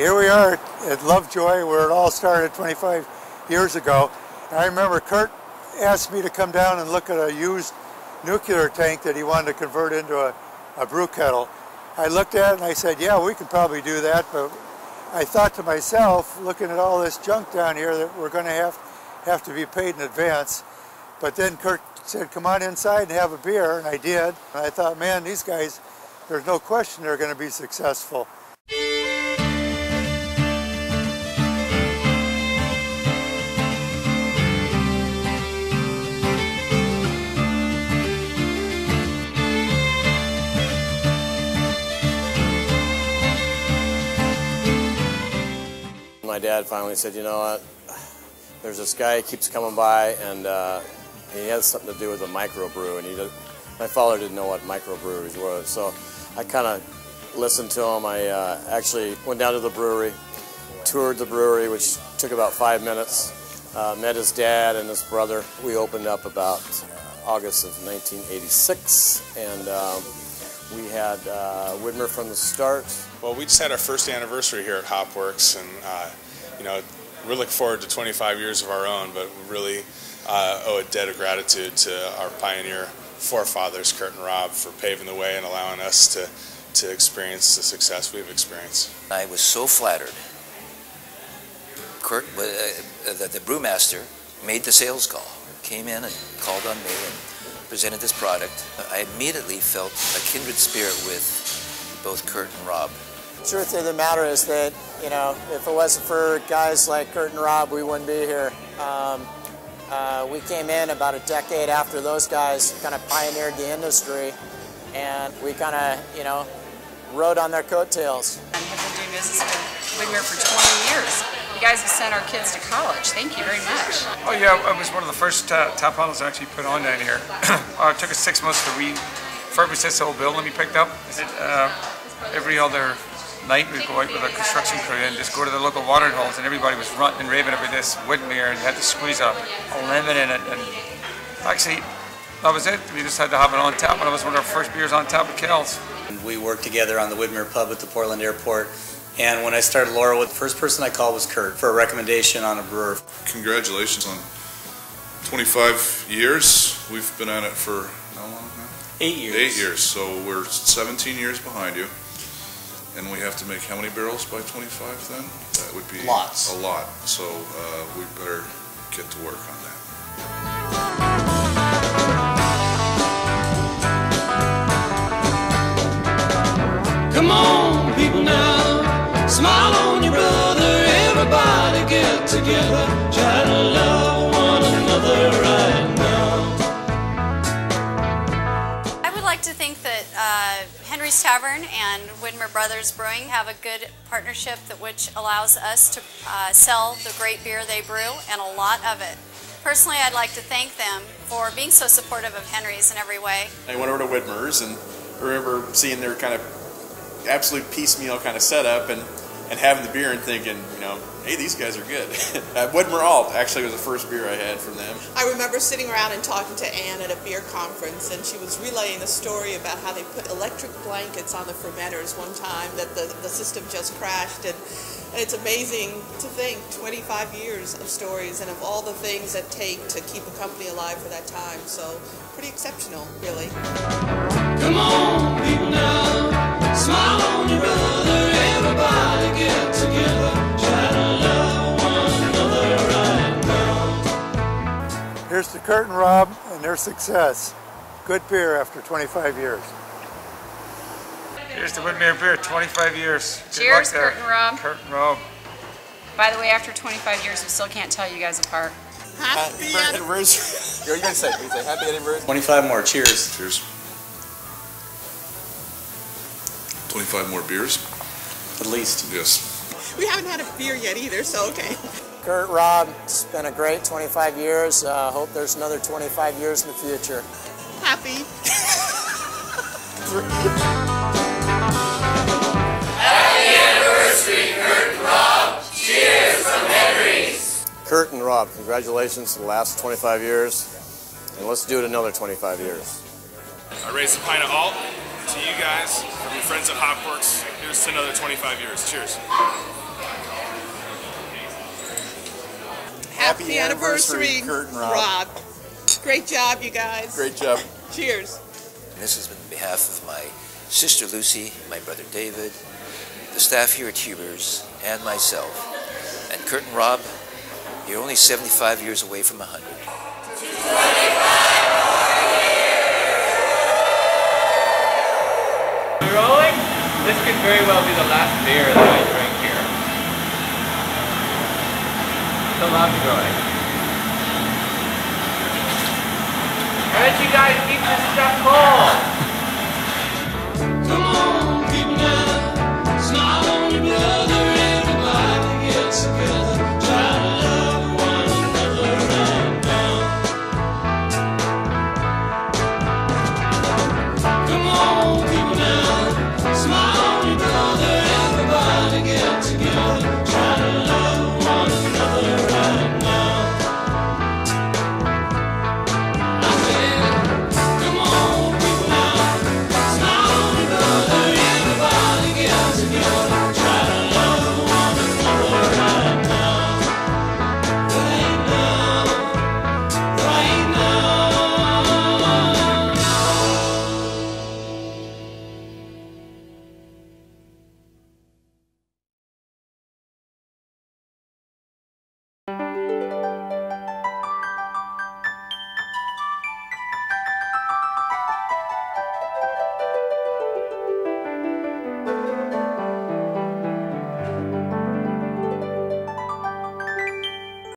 Here we are at Lovejoy where it all started 25 years ago. I remember Kurt asked me to come down and look at a used nuclear tank that he wanted to convert into a, a brew kettle. I looked at it and I said, yeah, we could probably do that, but I thought to myself, looking at all this junk down here, that we're going to have, have to be paid in advance. But then Kurt said, come on inside and have a beer, and I did. And I thought, man, these guys, there's no question they're going to be successful. Dad finally said, you know what, there's this guy who keeps coming by and uh, he has something to do with a microbrew and he does, my father didn't know what microbreweries were so I kind of listened to him. I uh, actually went down to the brewery, toured the brewery which took about five minutes, uh, met his dad and his brother. We opened up about August of 1986 and um, we had uh, Widmer from the start. Well, we just had our first anniversary here at Hopworks, and uh, you know, we're looking forward to 25 years of our own, but we really uh, owe a debt of gratitude to our pioneer forefathers, Kurt and Rob, for paving the way and allowing us to, to experience the success we've experienced. I was so flattered. Kurt, uh, the, the brewmaster, made the sales call, came in and called on me and presented this product. I immediately felt a kindred spirit with both Kurt and Rob. Truth of the matter is that, you know, if it wasn't for guys like Kurt and Rob, we wouldn't be here. Um, uh, we came in about a decade after those guys kind of pioneered the industry, and we kind of, you know, rode on their coattails. And have been doing business with Widmer for 20 years. You guys have sent our kids to college. Thank you very much. Oh yeah, I was one of the first uh, tap bottles I actually put on down here. uh, it took us six months to refurbish this whole building we picked up. Uh, every other night we'd go out with a construction crew and just go to the local watering holes and everybody was ranting and raving about this Widmer and you had to squeeze a, a lemon in it and actually that was it. We just had to have it on tap and it was one of our first beers on tap at Kells. We worked together on the Widmer pub at the Portland airport and when I started Laurelwood, the first person I called was Kurt for a recommendation on a brewer. Congratulations on 25 years. We've been at it for how long now? Eight years. Eight years. So we're 17 years behind you. And we have to make how many barrels by 25 then? That would be Lots. a lot. So uh, we better get to work on that. Come on, people now, smile on your brother. Everybody get together, Henry's Tavern and Widmer Brothers Brewing have a good partnership that which allows us to uh, sell the great beer they brew and a lot of it. Personally, I'd like to thank them for being so supportive of Henry's in every way. I went over to Widmer's and remember seeing their kind of absolute piecemeal kind of setup and, and having the beer and thinking, you know, hey, these guys are good. uh, Alt actually was the first beer I had from them. I remember sitting around and talking to Anne at a beer conference, and she was relaying a story about how they put electric blankets on the fermenters one time, that the, the system just crashed. And, and it's amazing to think 25 years of stories and of all the things that take to keep a company alive for that time. So, pretty exceptional, really. Come on, people now, smile on your brother. Now. Here's to Kurt and Rob and their success. Good beer after 25 years. Here's the Widmer beer, 25 years. Good Cheers, luck. Kurt and Rob. Kurt and Rob. By the way, after 25 years, we still can't tell you guys apart. Happy anniversary. What are you going to say? You say happy anniversary? 25 more, cheers. Cheers. 25 more beers? At least. Yes. We haven't had a beer yet either, so okay. Kurt, Rob, it's been a great 25 years. Uh, hope there's another 25 years in the future. Happy. Happy Anniversary, Kurt and Rob, Cheers from Henry's. Kurt and Rob, congratulations to the last 25 years, and let's do it another 25 years. I raise a pint of alt to you guys from your friends at Hopworks. Here's to another 25 years. Cheers. Happy, anniversary, Kurt and Rob. Great job, you guys. Great job. Cheers. And this has been on behalf of my sister Lucy, my brother David, the staff here at Huber's, and myself. And Kurt and Rob, you're only 75 years away from 100. We're rolling? This could very well be the last beer that I drink to Lovejoy. Why don't you guys keep this stuff cold.